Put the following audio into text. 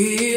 Yeah.